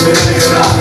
Say goodbye.